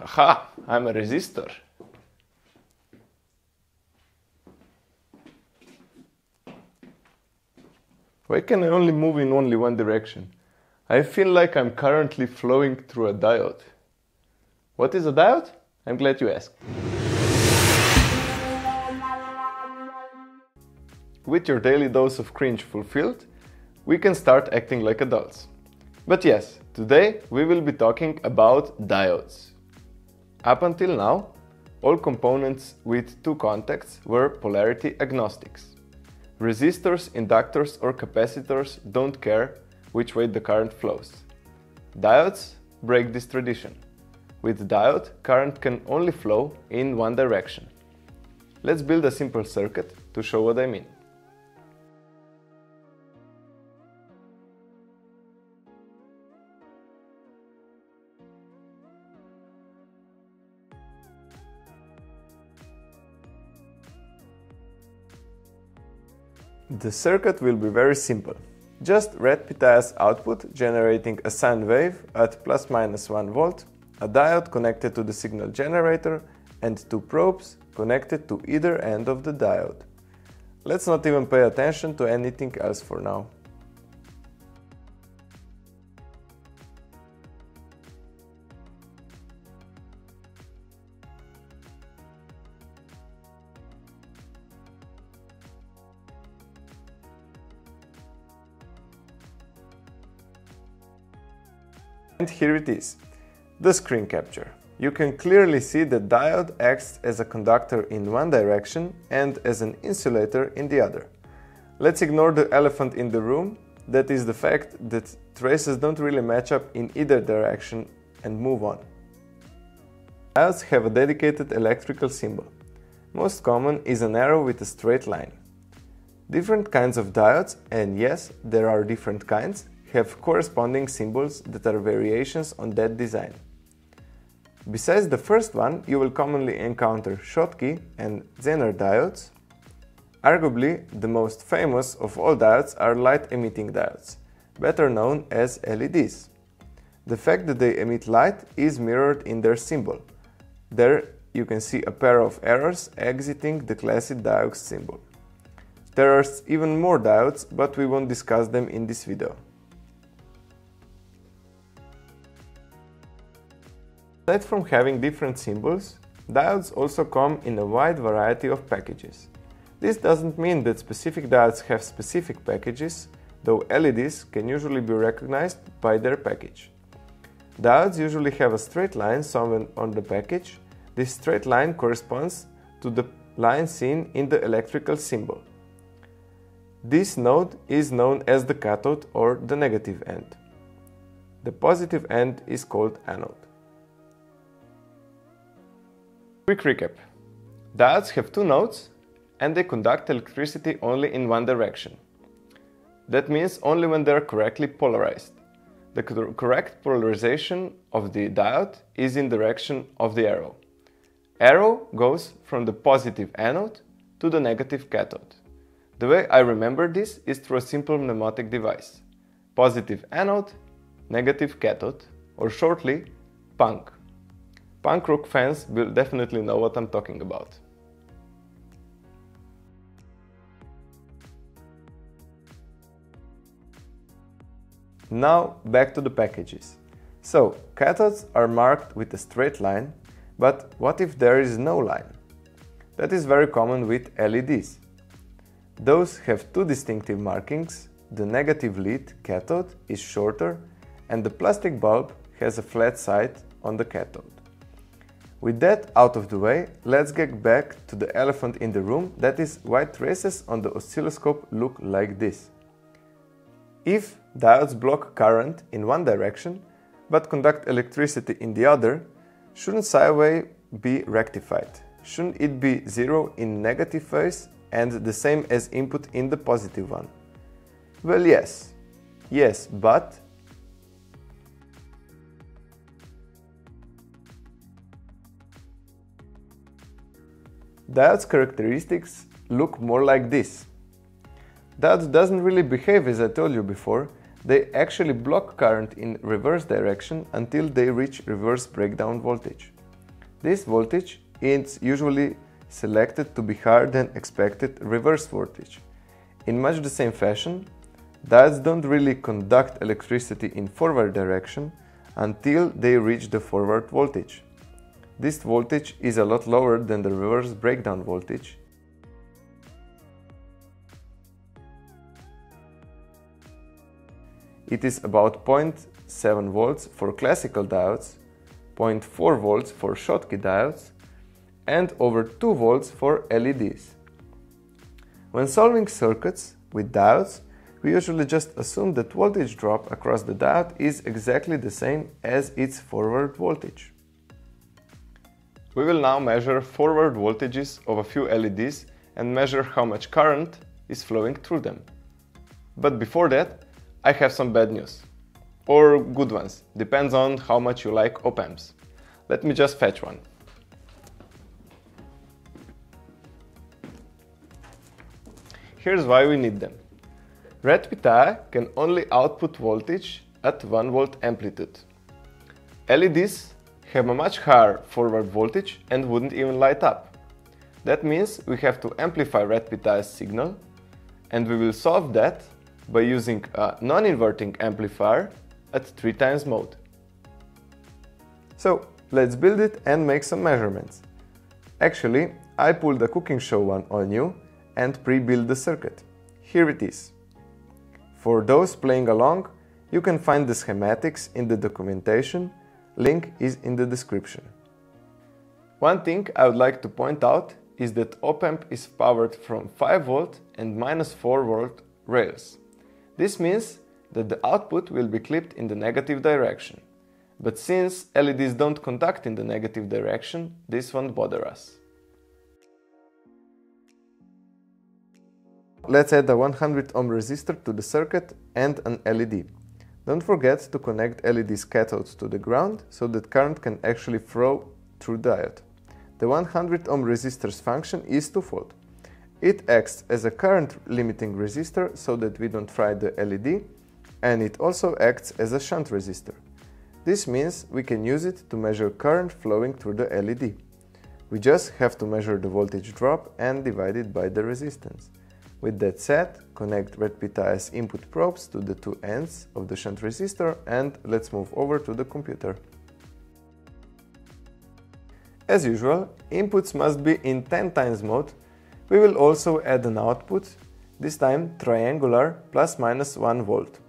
Aha, I'm a resistor. Why can I only move in only one direction? I feel like I'm currently flowing through a diode. What is a diode? I'm glad you asked. With your daily dose of cringe fulfilled, we can start acting like adults. But yes, today we will be talking about diodes. Up until now, all components with two contacts were polarity agnostics. Resistors, inductors or capacitors don't care which way the current flows. Diodes break this tradition. With diode, current can only flow in one direction. Let's build a simple circuit to show what I mean. The circuit will be very simple. Just Red Pitaya's output generating a sine wave at plus minus 1 volt, a diode connected to the signal generator and two probes connected to either end of the diode. Let's not even pay attention to anything else for now. And here it is, the screen capture. You can clearly see the diode acts as a conductor in one direction and as an insulator in the other. Let's ignore the elephant in the room, that is the fact that traces don't really match up in either direction and move on. Diodes have a dedicated electrical symbol. Most common is an arrow with a straight line. Different kinds of diodes, and yes, there are different kinds, have corresponding symbols that are variations on that design. Besides the first one, you will commonly encounter Schottky and Zener diodes. Arguably, the most famous of all diodes are light-emitting diodes, better known as LEDs. The fact that they emit light is mirrored in their symbol. There you can see a pair of arrows exiting the classic diode symbol. There are even more diodes, but we won't discuss them in this video. Aside from having different symbols, diodes also come in a wide variety of packages. This doesn't mean that specific diodes have specific packages, though LEDs can usually be recognized by their package. Diodes usually have a straight line somewhere on the package. This straight line corresponds to the line seen in the electrical symbol. This node is known as the cathode or the negative end. The positive end is called anode. Quick recap. Diodes have two nodes and they conduct electricity only in one direction. That means only when they are correctly polarized. The correct polarization of the diode is in the direction of the arrow. Arrow goes from the positive anode to the negative cathode. The way I remember this is through a simple mnemonic device. Positive anode, negative cathode, or shortly, PANC. Punk rock fans will definitely know what I'm talking about. Now back to the packages. So, cathodes are marked with a straight line, but what if there is no line? That is very common with LEDs. Those have two distinctive markings, the negative lead cathode is shorter and the plastic bulb has a flat side on the cathode. With that out of the way, let's get back to the elephant in the room, that is why traces on the oscilloscope look like this. If diodes block current in one direction, but conduct electricity in the other, shouldn't sine wave be rectified? Shouldn't it be zero in negative phase and the same as input in the positive one? Well, yes. Yes, but Diode's characteristics look more like this. Diode doesn't really behave as I told you before, they actually block current in reverse direction until they reach reverse breakdown voltage. This voltage is usually selected to be higher than expected reverse voltage. In much the same fashion, diodes don't really conduct electricity in forward direction until they reach the forward voltage. This voltage is a lot lower than the reverse breakdown voltage. It is about 0.7 volts for classical diodes, 0.4 volts for Schottky diodes, and over 2 volts for LEDs. When solving circuits with diodes, we usually just assume that voltage drop across the diode is exactly the same as its forward voltage. We will now measure forward voltages of a few LEDs and measure how much current is flowing through them. But before that, I have some bad news. Or good ones, depends on how much you like op-amps. Let me just fetch one. Here's why we need them. RedPie can only output voltage at 1 volt amplitude. LEDs have a much higher forward voltage and wouldn't even light up. That means we have to amplify RedPie's signal and we will solve that by using a non-inverting amplifier at 3 times mode. So let's build it and make some measurements. Actually, I pulled a cooking show one on you and pre-built the circuit. Here it is. For those playing along, you can find the schematics in the documentation Link is in the description. One thing I would like to point out is that op-amp is powered from 5V and minus 4V rails. This means that the output will be clipped in the negative direction. But since LEDs don't conduct in the negative direction, this won't bother us. Let's add a 100 ohm resistor to the circuit and an LED. Don't forget to connect LED's cathodes to the ground so that current can actually flow through diode. The 100 ohm resistor's function is twofold. It acts as a current limiting resistor so that we don't fry the LED, and it also acts as a shunt resistor. This means we can use it to measure current flowing through the LED. We just have to measure the voltage drop and divide it by the resistance. With that said, connect RedPie's input probes to the two ends of the shunt resistor and let's move over to the computer. As usual, inputs must be in 10 times mode. We will also add an output, this time triangular plus minus 1 volt.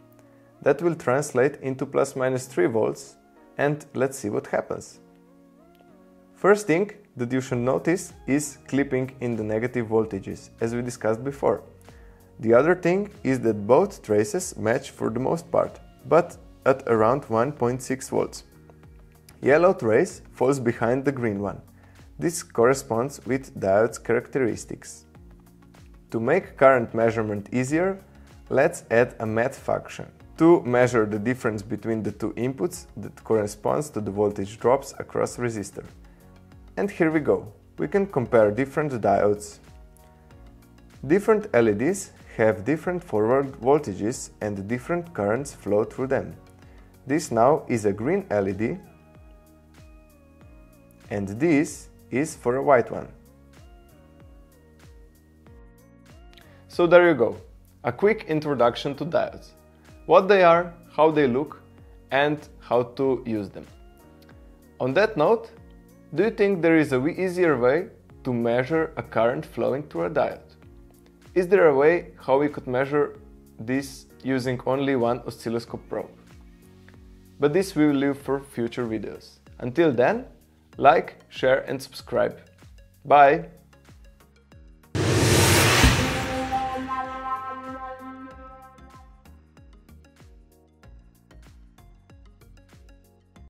That will translate into plus minus 3 volts and let's see what happens. First thing that you should notice is clipping in the negative voltages, as we discussed before. The other thing is that both traces match for the most part, but at around 1.6 volts. Yellow trace falls behind the green one. This corresponds with diode's characteristics. To make current measurement easier, let's add a math function to measure the difference between the two inputs that corresponds to the voltage drops across resistor. And here we go. We can compare different diodes. Different LEDs have different forward voltages and different currents flow through them. This now is a green LED and this is for a white one. So there you go, a quick introduction to diodes. What they are, how they look and how to use them. On that note, do you think there is a easier way to measure a current flowing through a diode? Is there a way how we could measure this using only one oscilloscope probe? But this we will leave for future videos. Until then, like, share and subscribe. Bye!